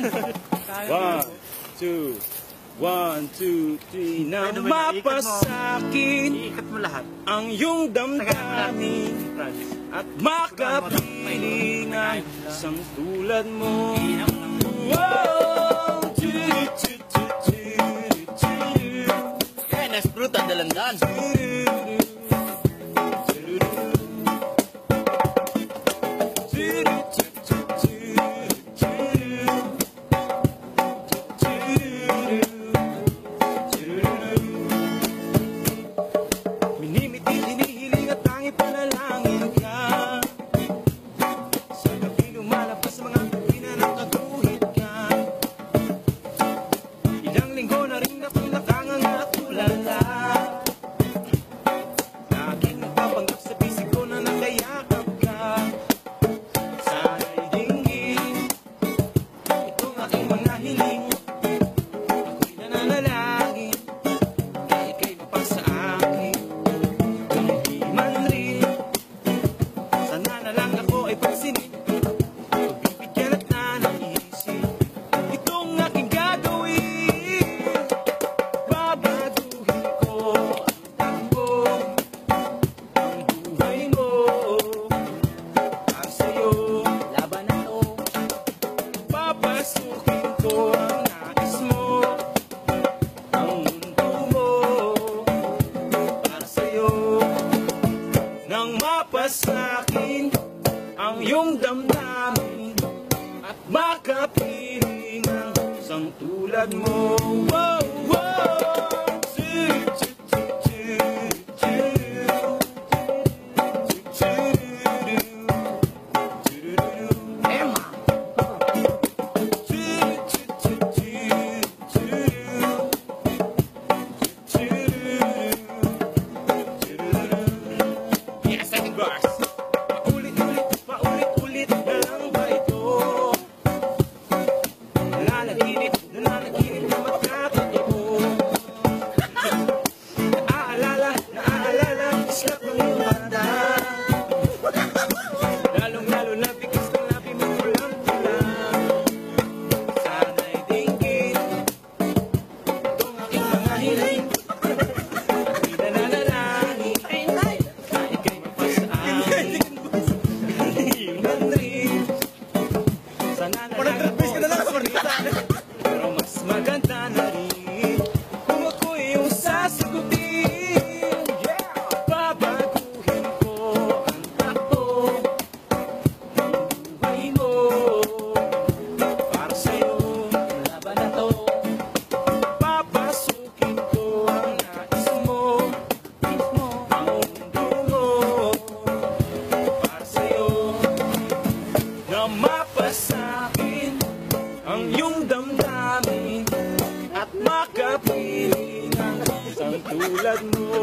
one, two, one, two, three. Na mapasakin ang iyong damdamin at makapiling ang isang tulad mo. Wow! Kaya nas-fruit ang dalandan. makapiling ang tulad mo. Whoa, whoa. Sumapa ang iyong damdamin At makapiling ang isang tulad mo.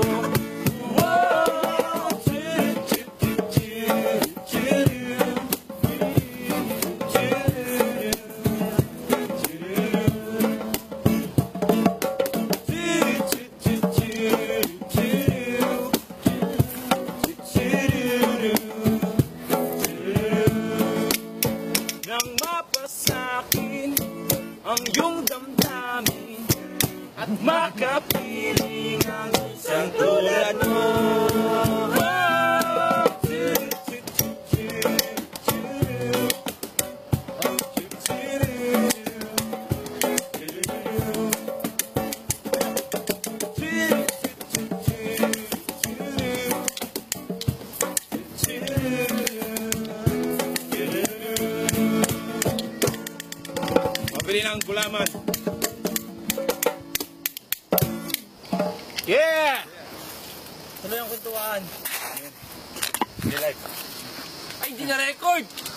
iyong damdamin at makapiling ang isang tulad mo. bumili ng gulaman. Yeah! Tuloy ang kuntuan. Ay, di na record!